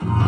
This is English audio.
you